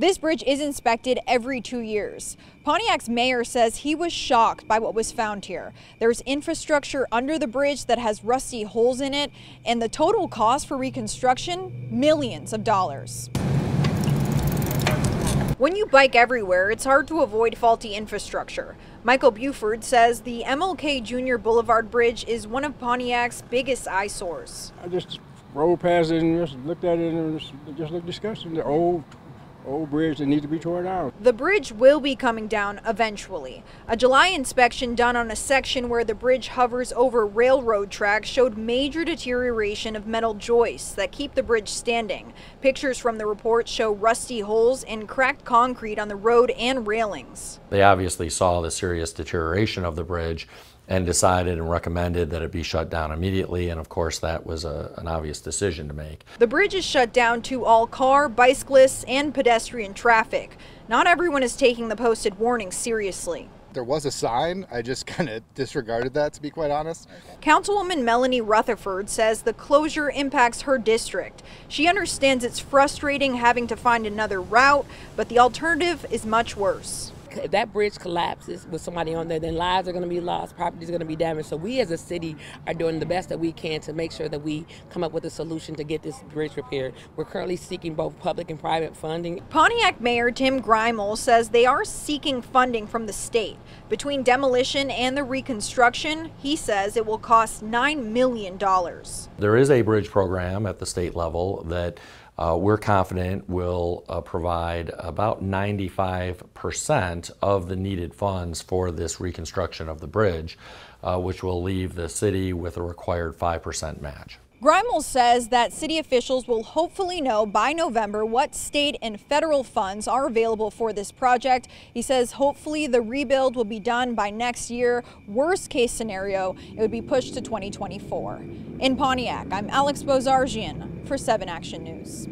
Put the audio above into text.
This bridge is inspected every two years. Pontiac's mayor says he was shocked by what was found here. There's infrastructure under the bridge that has rusty holes in it, and the total cost for reconstruction, millions of dollars. When you bike everywhere, it's hard to avoid faulty infrastructure. Michael Buford says the MLK Junior Boulevard Bridge is one of Pontiac's biggest eyesores. I just rode past it and just looked at it and it just looked disgusting. The old old bridge that needs to be torn down. The bridge will be coming down eventually. A July inspection done on a section where the bridge hovers over railroad tracks showed major deterioration of metal joists that keep the bridge standing. Pictures from the report show rusty holes and cracked concrete on the road and railings. They obviously saw the serious deterioration of the bridge and decided and recommended that it be shut down immediately. And of course, that was a, an obvious decision to make. The bridge is shut down to all car, bicyclists, and pedestrian traffic. Not everyone is taking the posted warning seriously. There was a sign. I just kind of disregarded that, to be quite honest. Councilwoman Melanie Rutherford says the closure impacts her district. She understands it's frustrating having to find another route, but the alternative is much worse if that bridge collapses with somebody on there, then lives are going to be lost, property is going to be damaged. So we as a city are doing the best that we can to make sure that we come up with a solution to get this bridge repaired. We're currently seeking both public and private funding. Pontiac Mayor Tim Greimel says they are seeking funding from the state. Between demolition and the reconstruction, he says it will cost $9 million. There is a bridge program at the state level that uh, we're confident will uh, provide about 95% of the needed funds for this reconstruction of the bridge, uh, which will leave the city with a required 5% match. Greimel says that city officials will hopefully know by November what state and federal funds are available for this project. He says hopefully the rebuild will be done by next year. Worst case scenario, it would be pushed to 2024. In Pontiac, I'm Alex Bozarjian for 7 Action News.